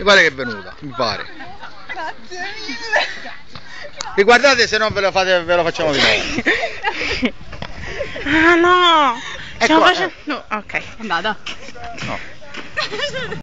Mi pare che è venuta, mi pare. Grazie mille. Riguardate se no ve lo, fate, ve lo facciamo vedere. Ah no! Ecco, facendo... eh. No, Ok, andata. No.